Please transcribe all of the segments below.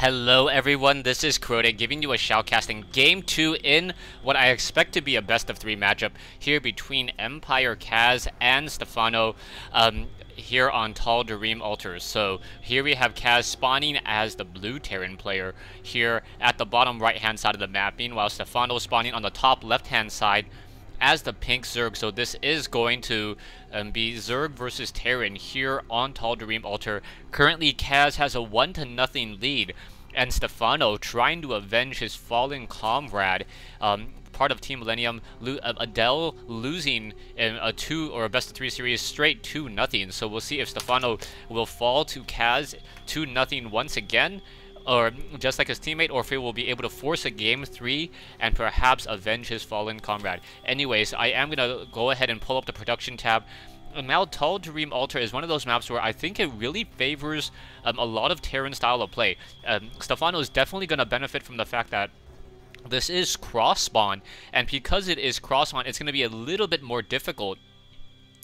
Hello everyone, this is Crota giving you a shoutcasting game 2 in what I expect to be a best of 3 matchup here between Empire Kas and Stephano um, here on Tall Tal'Darim Altars. So here we have Kas spawning as the blue Terran player here at the bottom right hand side of the map. Meanwhile Stephano spawning on the top left hand side as the pink Zerg. So this is going to um, be Zerg versus Terran here on Tal'Darim Altar. Currently, Kas has a 1 to nothing lead, and Stephano trying to avenge his fallen comrade. Um, part of Team Millennium, Lo uh, Adele losing in a two or a best of three series straight two nothing. So we'll see if Stephano will fall to Kas two nothing once again or just like his teammate, or if he will be able to force a game three and perhaps avenge his fallen comrade. Anyways, I am going to go ahead and pull up the production tab. Now, Tal'Darim Altar is one of those maps where I think it really favors um, a lot of Terran style of play. Um, Stephano is definitely going to benefit from the fact that this is cross spawn, and because it is cross spawn, it's going to be a little bit more difficult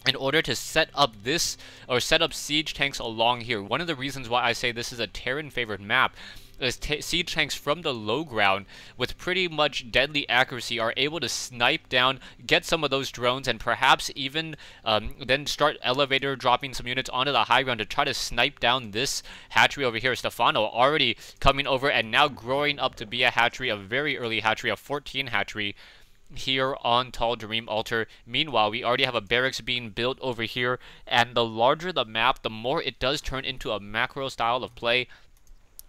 in order to set up this or set up siege tanks along here. One of the reasons why I say this is a Terran favored map is siege tanks from the low ground with pretty much deadly accuracy are able to snipe down, get some of those drones, and perhaps even um, then start elevator dropping some units onto the high ground to try to snipe down this hatchery over here. Stephano already coming over and now growing up to be a hatchery, a very early hatchery, a 14 hatchery here on Tal'Darim Altar. Meanwhile, we already have a barracks being built over here, and the larger the map, the more it does turn into a macro style of play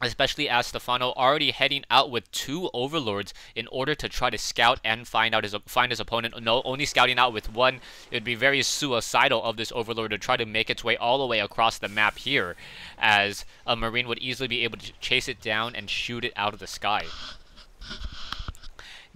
especially as Stephano already heading out with two overlords in order to try to scout and find out his find his opponent. No, only scouting out with one. It would be very suicidal of this overlord to try to make its way all the way across the map here, as a marine would easily be able to chase it down and shoot it out of the sky.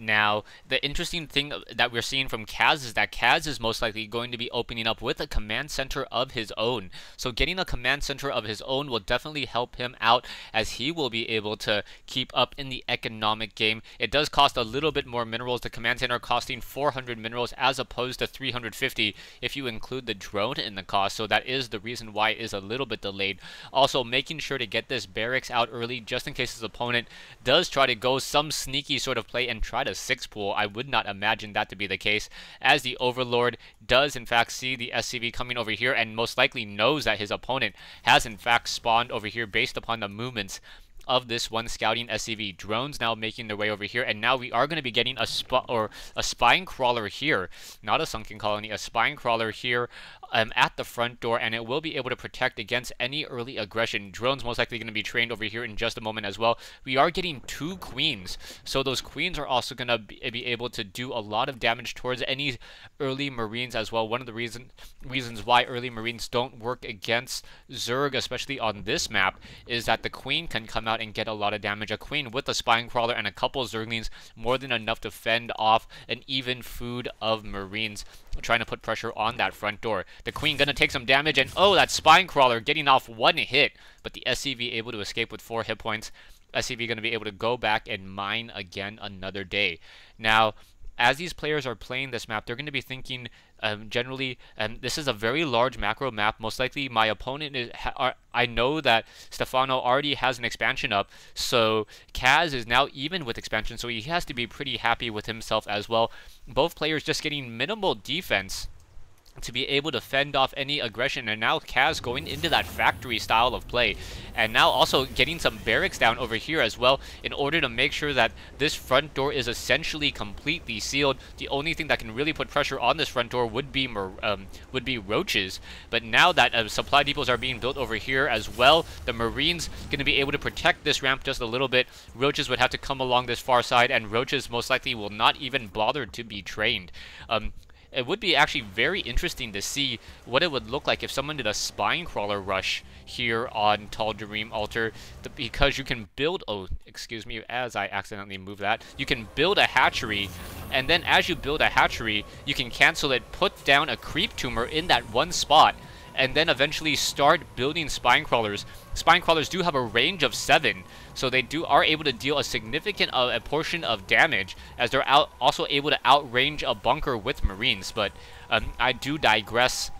Now, the interesting thing that we're seeing from Kas is that Kas is most likely going to be opening up with a command center of his own. So getting a command center of his own will definitely help him out as he will be able to keep up in the economic game. It does cost a little bit more minerals. The command center costing 400 minerals as opposed to 350 if you include the drone in the cost. So that is the reason why it is a little bit delayed. Also, making sure to get this barracks out early just in case his opponent does try to go some sneaky sort of play and try to a 6 pool. I would not imagine that to be the case, as the Overlord does in fact see the SCV coming over here and most likely knows that his opponent has in fact spawned over here based upon the movements of this one scouting SCV. Drones now making their way over here, and now we are going to be getting a spot or a spine crawler here, not a sunken colony, a spine crawler here um, at the front door, and it will be able to protect against any early aggression. Drones most likely going to be trained over here in just a moment as well. We are getting two queens, so those queens are also going to be able to do a lot of damage towards any early marines as well. One of the reason reasons why early marines don't work against Zerg, especially on this map, is that the queen can come out and get a lot of damage. A queen with a spine crawler and a couple Zerglings more than enough to fend off an even food of marines trying to put pressure on that front door. The queen gonna take some damage, and oh, that spine crawler getting off one hit, but the SCV able to escape with four hit points. SCV gonna be able to go back and mine again another day. Now, as these players are playing this map, they're going to be thinking um, generally, um, this is a very large macro map. Most likely, my opponent is. Ha, I know that Stephano already has an expansion up, so Kas is now even with expansion, so he has to be pretty happy with himself as well. Both players just getting minimal defense to be able to fend off any aggression and now Kas going into that factory style of play and now also getting some barracks down over here as well in order to make sure that this front door is essentially completely sealed. The only thing that can really put pressure on this front door would be um, would be roaches. But now that uh, supply depots are being built over here as well the marines going to be able to protect this ramp just a little bit. Roaches would have to come along this far side and roaches most likely will not even bother to be trained. Um, it would be actually very interesting to see what it would look like if someone did a spine crawler rush here on Tal'Darim Altar because you can build oh excuse me as I accidentally moved that you can build a hatchery and then as you build a hatchery you can cancel it put down a creep tumor in that one spot and then eventually start building spine crawlers. Spine crawlers do have a range of 7, so they do are able to deal a significant uh, a portion of damage, as they're out, also able to outrange a bunker with marines, but um, I do digress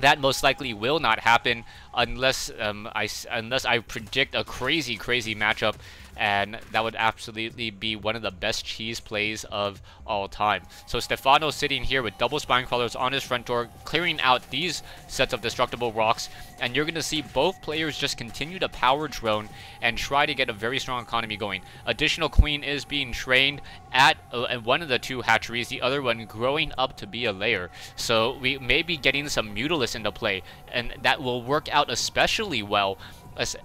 that most likely will not happen unless um, I unless I predict a crazy crazy matchup and that would absolutely be one of the best cheese plays of all time. So Stephano sitting here with double spine crawlers on his front door, clearing out these sets of destructible rocks, and you're going to see both players just continue to power drone and try to get a very strong economy going. Additional queen is being trained at uh, one of the two hatcheries, the other one growing up to be a lair. So we may be getting some Mutalisk into play, and that will work out especially well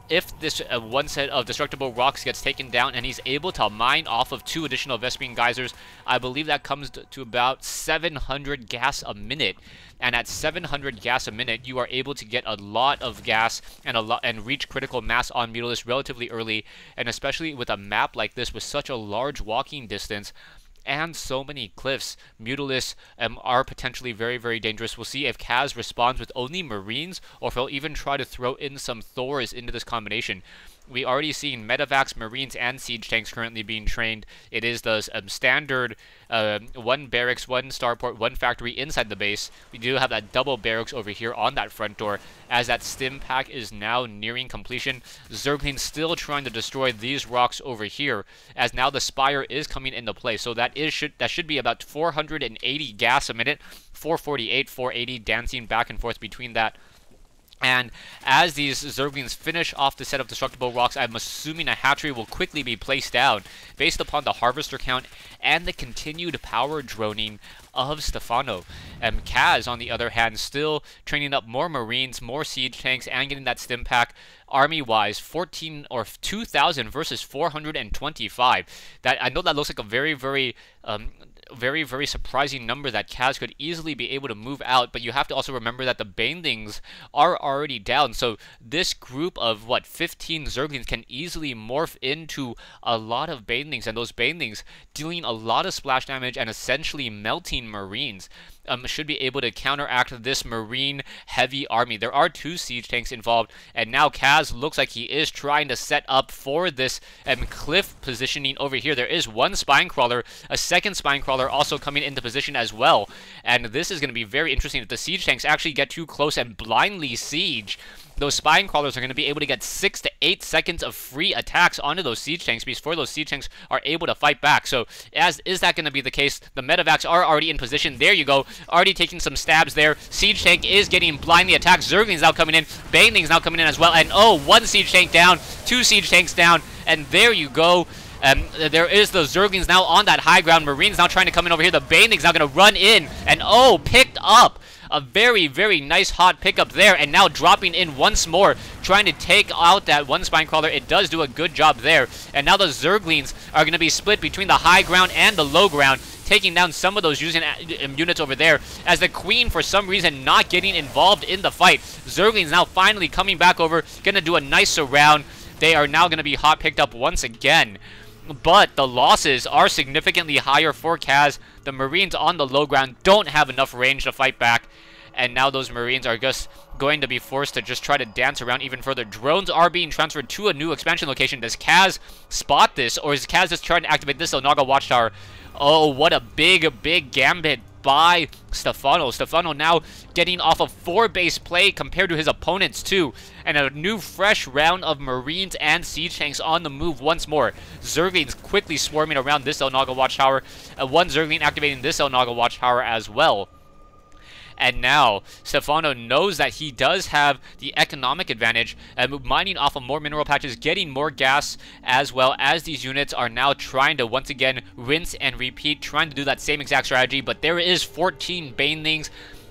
if this uh, one set of destructible rocks gets taken down and he's able to mine off of two additional Vespene geysers, I believe that comes to about 700 gas a minute. And at 700 gas a minute, you are able to get a lot of gas and a lot and reach critical mass on Mutalisk relatively early. And especially with a map like this with such a large walking distance, and so many cliffs. Mutalisks um, are potentially very, very dangerous. We'll see if Kas responds with only Marines or if he'll even try to throw in some Thors into this combination we already seen Medivacs, Marines, and Siege tanks currently being trained. It is the um, standard uh, one barracks, one starport, one factory inside the base. We do have that double barracks over here on that front door as that stim pack is now nearing completion. Zergling still trying to destroy these rocks over here as now the Spire is coming into play. So that is should that should be about 480 gas a minute, 448, 480 dancing back and forth between that and as these Zerglings finish off the set of Destructible Rocks, I'm assuming a hatchery will quickly be placed down based upon the Harvester count and the continued power droning of Stephano. And Kas, on the other hand, still training up more Marines, more Siege tanks, and getting that stim pack army-wise, 14 or 2,000 versus 425. That I know that looks like a very, very um, very, very surprising number that Kas could easily be able to move out, but you have to also remember that the Banelings are already down, so this group of, what, 15 Zerglings can easily morph into a lot of Banelings, and those Banelings dealing a lot of splash damage and essentially melting Marines um, should be able to counteract this marine heavy army. There are two siege tanks involved, and now Kas looks like he is trying to set up for this um, cliff positioning over here. There is one spine crawler, a second spine crawler also coming into position as well, and this is going to be very interesting if the siege tanks actually get too close and blindly siege those spine crawlers are going to be able to get 6 to 8 seconds of free attacks onto those siege tanks before those siege tanks are able to fight back. So as is that going to be the case? The medivacs are already in position. There you go. Already taking some stabs there. Siege tank is getting blindly attacked. Zergling's now coming in. Baneling's now coming in as well. And oh, one siege tank down. Two siege tanks down. And there you go. Um, there is the Zerglings now on that high ground. Marines now trying to come in over here. The Baneling's now going to run in. And oh, picked up a very, very nice hot pickup there, and now dropping in once more, trying to take out that one spine crawler. It does do a good job there. And now the Zerglings are going to be split between the high ground and the low ground, taking down some of those using uh, units over there. As the Queen, for some reason, not getting involved in the fight. Zerglings now finally coming back over, going to do a nice surround. They are now going to be hot picked up once again but the losses are significantly higher for Kas. The Marines on the low ground don't have enough range to fight back, and now those Marines are just going to be forced to just try to dance around even further. Drones are being transferred to a new expansion location. Does Kas spot this, or is Kas just trying to activate this Xel'Naga Watchtower? Oh, what a big, big gambit by Stephano. Stephano now getting off a four base play compared to his opponents too. And a new fresh round of Marines and Siege Tanks on the move once more. Zerglings quickly swarming around this Xel'Naga Watchtower. Uh, one Zergling activating this Xel'Naga Watchtower as well. And now, Stephano knows that he does have the economic advantage, and mining off of more mineral patches, getting more gas, as well as these units are now trying to once again rinse and repeat, trying to do that same exact strategy, but there is 14 Banelings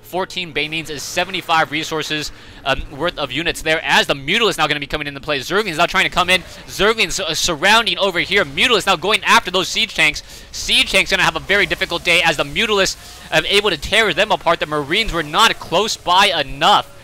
14 Banelings is 75 resources um, worth of units there as the Mutal is now going to be coming into play. Zergling is now trying to come in. Zergling is uh, surrounding over here. Mutal is now going after those Siege Tanks. Siege Tanks going to have a very difficult day as the Mutalisks are able to tear them apart. The Marines were not close by enough.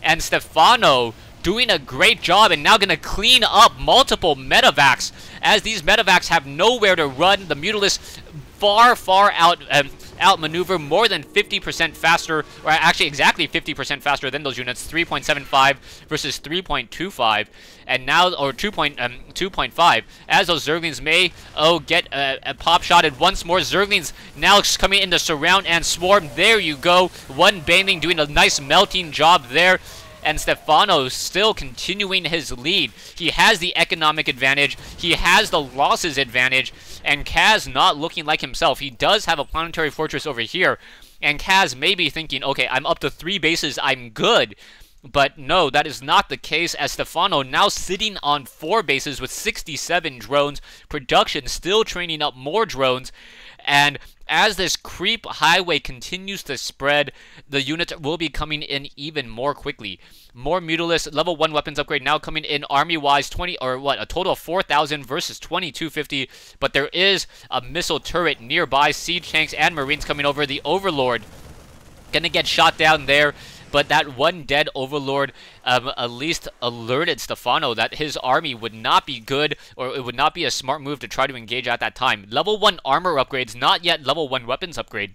And Stephano doing a great job and now going to clean up multiple medivacs as these medivacs have nowhere to run. The Mutalisks far, far out um, outmaneuver more than 50% faster, or actually exactly 50% faster than those units, 3.75 versus 3.25, and now, or 2.2.5, um, as those Zerglings may, oh, get a, pop shotted once more. Zerglings now coming in to surround and swarm. There you go. One Baneling doing a nice melting job there and Stephano still continuing his lead. He has the economic advantage, he has the losses advantage, and Kas not looking like himself. He does have a planetary fortress over here, and Kas may be thinking, okay, I'm up to three bases, I'm good. But no, that is not the case as Stephano now sitting on four bases with 67 drones, production still training up more drones, and as this creep highway continues to spread, the units will be coming in even more quickly. More Mutalisk level 1 weapons upgrade now coming in army-wise 20 or what, a total of 4,000 versus 2250, but there is a missile turret nearby, siege tanks and marines coming over. The Overlord gonna get shot down there but that one dead Overlord um, at least alerted Stephano that his army would not be good or it would not be a smart move to try to engage at that time. Level 1 armor upgrades, not yet level 1 weapons upgrade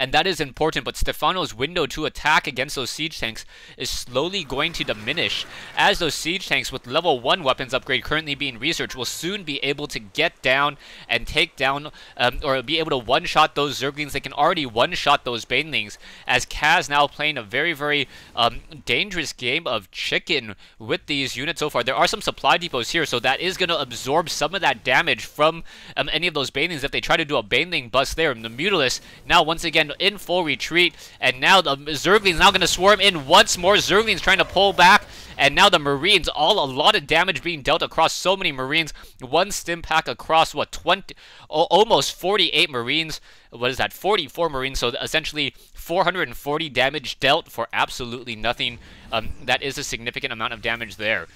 and that is important, but Stephano's window to attack against those siege tanks is slowly going to diminish, as those siege tanks with level 1 weapons upgrade currently being researched will soon be able to get down and take down, um, or be able to one-shot those Zerglings that can already one-shot those Banelings, as Kas now playing a very, very um, dangerous game of chicken with these units so far. There are some supply depots here, so that is going to absorb some of that damage from um, any of those Banelings if they try to do a Baneling bust there. The Mutalisk now once again in full retreat. And now the Zerglings now going to swarm in once more. Zerglings trying to pull back. And now the Marines, all a lot of damage being dealt across so many Marines. One stim pack across, what, 20, almost 48 Marines. What is that, 44 Marines. So essentially 440 damage dealt for absolutely nothing. Um, that is a significant amount of damage there.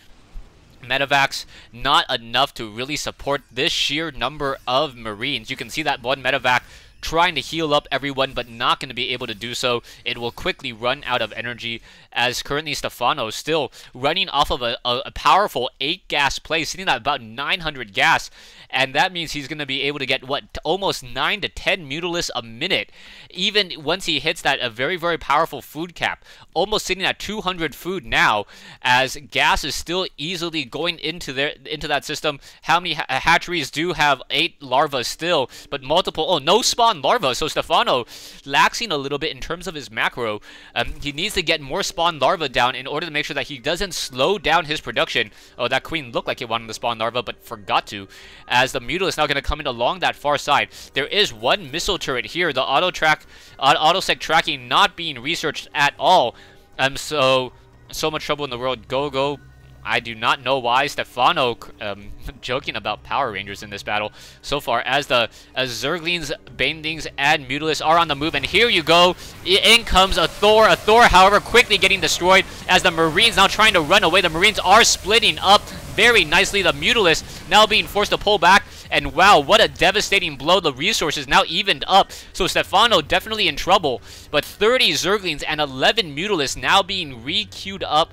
Medivacs not enough to really support this sheer number of Marines. You can see that one Medivac trying to heal up everyone, but not going to be able to do so. It will quickly run out of energy, as currently Stephano is still running off of a, a, a powerful 8 gas play, sitting at about 900 gas, and that means he's going to be able to get, what, almost 9 to 10 Mutalisks a minute, even once he hits that a very, very powerful food cap. Almost sitting at 200 food now, as gas is still easily going into their into that system. How many ha hatcheries do have 8 larvae still, but multiple, oh, no spawn spawn larva, so Stephano laxing a little bit in terms of his macro. Um, he needs to get more spawn larva down in order to make sure that he doesn't slow down his production. Oh, that queen looked like it wanted to spawn larva, but forgot to, as the Mutal is now going to come in along that far side. There is one missile turret here, the auto track, uh, auto sec tracking not being researched at all. Um, so so much trouble in the world. Go, go, I do not know why Stephano um, joking about Power Rangers in this battle so far as the as Zerglings, Banelings, and Mutalisks are on the move. And here you go. In comes a Thor. A Thor, however, quickly getting destroyed as the Marines now trying to run away. The Marines are splitting up very nicely. The Mutalisks now being forced to pull back. And wow, what a devastating blow. The resources now evened up. So Stephano definitely in trouble. But 30 Zerglings and 11 Mutalisks now being re-queued up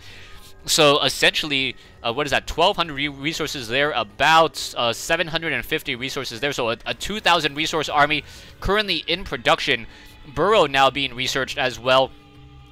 so essentially, uh, what is that? 1,200 re resources there, about uh, 750 resources there. So a, a 2,000 resource army currently in production. Burrow now being researched as well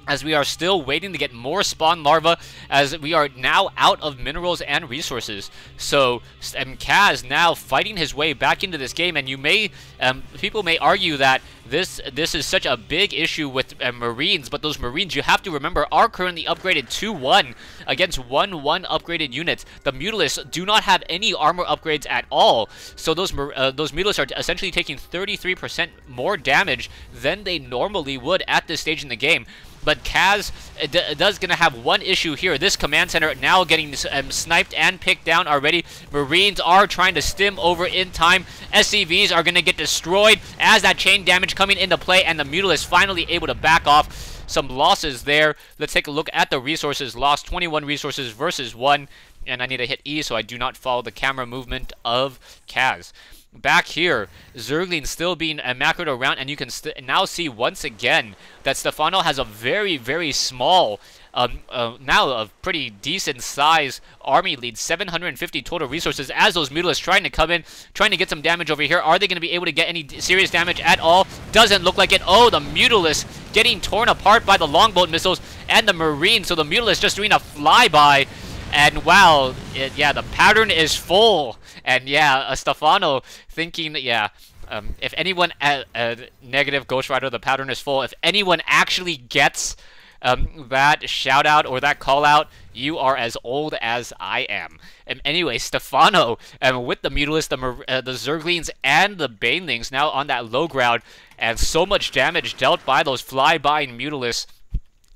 as we are still waiting to get more spawn larvae as we are now out of minerals and resources. So um, Kas now fighting his way back into this game and you may, um, people may argue that this this is such a big issue with uh, Marines, but those Marines, you have to remember, are currently upgraded 2-1 against 1-1 upgraded units. The Mutalisks do not have any armor upgrades at all, so those uh, those Mutalisks are essentially taking 33% more damage than they normally would at this stage in the game. But Kas uh, does going to have one issue here. This command center now getting um, sniped and picked down already. Marines are trying to stim over in time. SCVs are going to get destroyed as that chain damage coming into play, and the Mutalisk finally able to back off. Some losses there. Let's take a look at the resources lost. 21 resources versus 1. And I need to hit E so I do not follow the camera movement of Kas back here, Zergling still being macroed around, and you can now see once again that Stephano has a very, very small, um, uh, now a pretty decent size army lead, 750 total resources as those Mutalisks trying to come in, trying to get some damage over here. Are they going to be able to get any serious damage at all? Doesn't look like it. Oh, the Mutalisks getting torn apart by the longbolt missiles and the Marines, so the Mutalisks just doing a flyby. And wow, it, yeah, the pattern is full. And yeah, uh, Stephano thinking, that yeah, um, if anyone at, uh, negative Ghost Rider, the pattern is full. If anyone actually gets um, that shout out or that call out, you are as old as I am. And anyway, Stephano, um, with the Mutalisk, the, uh, the Zerglings, and the Banelings now on that low ground, and so much damage dealt by those flyby Mutalisks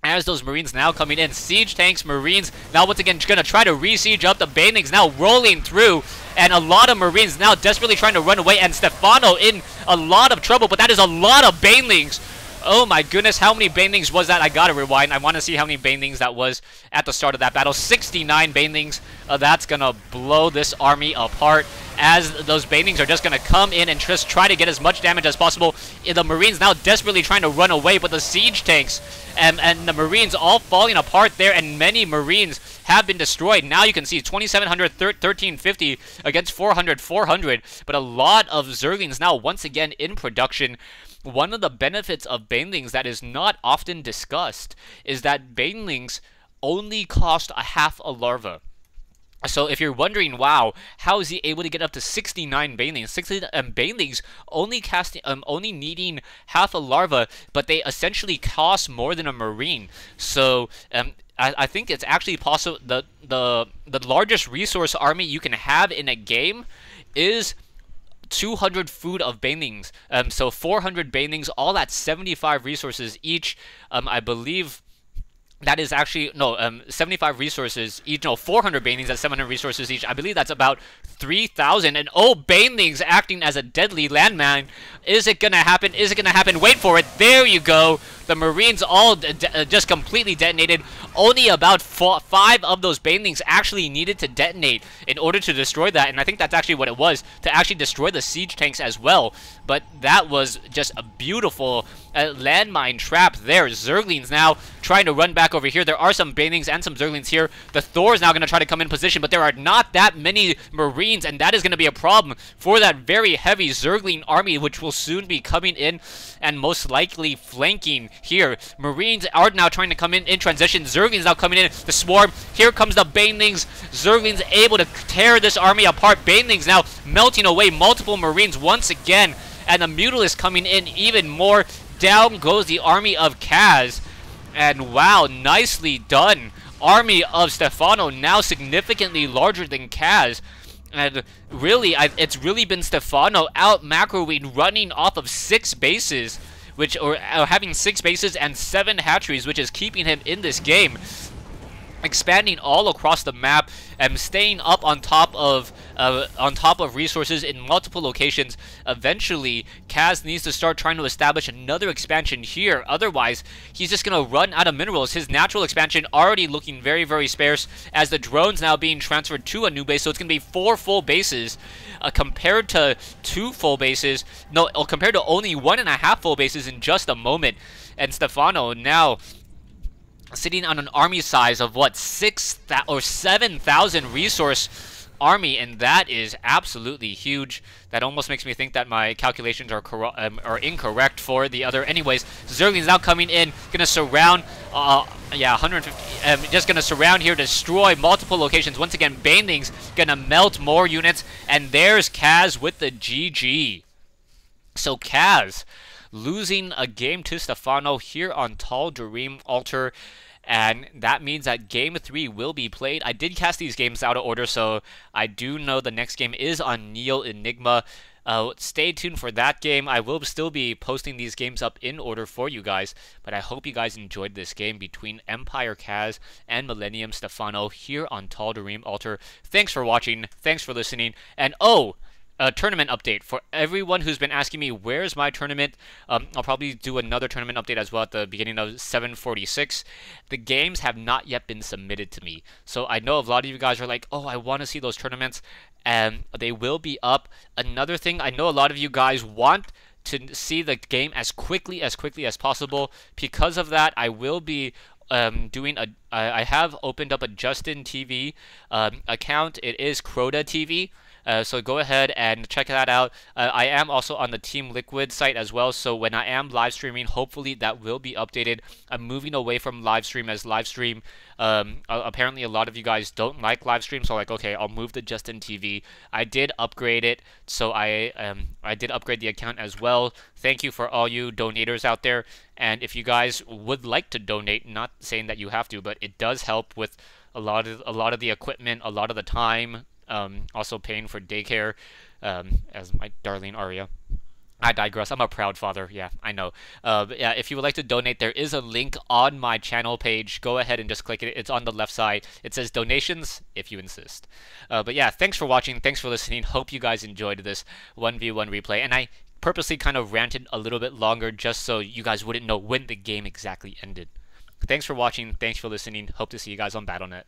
as those Marines now coming in. Siege tanks, Marines, now once again going to try to re-siege up. The Banelings now rolling through, and a lot of Marines now desperately trying to run away, and Stephano in a lot of trouble, but that is a lot of Banelings. Oh my goodness, how many Banelings was that? I gotta rewind. I want to see how many Banelings that was at the start of that battle. 69 Banelings. Uh, that's gonna blow this army apart as those Banelings are just gonna come in and just try to get as much damage as possible. The Marines now desperately trying to run away, but the siege tanks and, and the Marines all falling apart there, and many Marines have been destroyed. Now you can see 2,700, 1350 against 400, 400, but a lot of Zerglings now once again in production. One of the benefits of Banelings that is not often discussed is that Banelings only cost a half a larva. So if you're wondering, wow, how is he able to get up to 69 banelings? 60 um, banelings only casting, um, only needing half a larva, but they essentially cost more than a marine. So um, I, I think it's actually possible. The the the largest resource army you can have in a game is 200 food of banelings. Um, so 400 banelings, all at 75 resources each. Um, I believe that is actually no um 75 resources each no 400 banelings at 700 resources each. I believe that's about 3000 and oh banelings acting as a deadly landmine. Is it gonna happen? Is it gonna happen? Wait for it. There you go the marines all uh, just completely detonated only about four, five of those banelings actually needed to detonate in order to destroy that and i think that's actually what it was to actually destroy the siege tanks as well but that was just a beautiful uh, landmine trap there zerglings now trying to run back over here. There are some Banelings and some Zerglings here. The Thor is now going to try to come in position, but there are not that many Marines, and that is going to be a problem for that very heavy Zergling army, which will soon be coming in and most likely flanking here. Marines are now trying to come in in transition. Zerglings now coming in. The Swarm. Here comes the Banelings. Zerglings able to tear this army apart. Banelings now melting away multiple Marines once again. And the Mutalisk coming in even more. Down goes the army of Kas. And wow, nicely done. Army of Stephano now significantly larger than Kas. And really, I've, it's really been Stephano out macroing running off of six bases, which or, or having six bases and seven hatcheries, which is keeping him in this game expanding all across the map and staying up on top of uh, on top of resources in multiple locations. Eventually, Kas needs to start trying to establish another expansion here. Otherwise, he's just going to run out of minerals. His natural expansion already looking very, very sparse as the drones now being transferred to a new base. So it's going to be four full bases uh, compared to two full bases. No, uh, compared to only one and a half full bases in just a moment. And Stephano now sitting on an army size of what six or seven thousand resource army, and that is absolutely huge. That almost makes me think that my calculations are um, are incorrect for the other. Anyways, Zergling's now coming in, gonna surround. Uh, yeah, 150. Um, just gonna surround here, destroy multiple locations. Once again, Banelings gonna melt more units, and there's Kas with the GG. So Kas losing a game to Stephano here on Tal'Darim Altar and that means that game three will be played. I did cast these games out of order, so I do know the next game is on Neo Enigma. Uh, stay tuned for that game. I will still be posting these games up in order for you guys, but I hope you guys enjoyed this game between Empire Kas and Millennium Stephano here on Tal'Darim Altar. Thanks for watching, thanks for listening, and oh, a tournament update for everyone who's been asking me where's my tournament. Um, I'll probably do another tournament update as well at the beginning of 746. The games have not yet been submitted to me, so I know a lot of you guys are like, "Oh, I want to see those tournaments," and they will be up. Another thing, I know a lot of you guys want to see the game as quickly as quickly as possible. Because of that, I will be um, doing a. I have opened up a Justin TV um, account. It is Crota TV. Uh, so go ahead and check that out. Uh, I am also on the Team Liquid site as well. So when I am live streaming, hopefully that will be updated. I'm moving away from live stream as live stream. Um, apparently, a lot of you guys don't like live stream, so like, okay, I'll move to Justin TV. I did upgrade it, so I um, I did upgrade the account as well. Thank you for all you donators out there. And if you guys would like to donate, not saying that you have to, but it does help with a lot of a lot of the equipment, a lot of the time, um, also paying for daycare, um, as my darling Aria. I digress. I'm a proud father. Yeah, I know. Uh, yeah, if you would like to donate, there is a link on my channel page. Go ahead and just click it. It's on the left side. It says donations if you insist. Uh, but yeah, thanks for watching. Thanks for listening. Hope you guys enjoyed this 1v1 replay. And I purposely kind of ranted a little bit longer just so you guys wouldn't know when the game exactly ended. Thanks for watching. Thanks for listening. Hope to see you guys on Battle.net.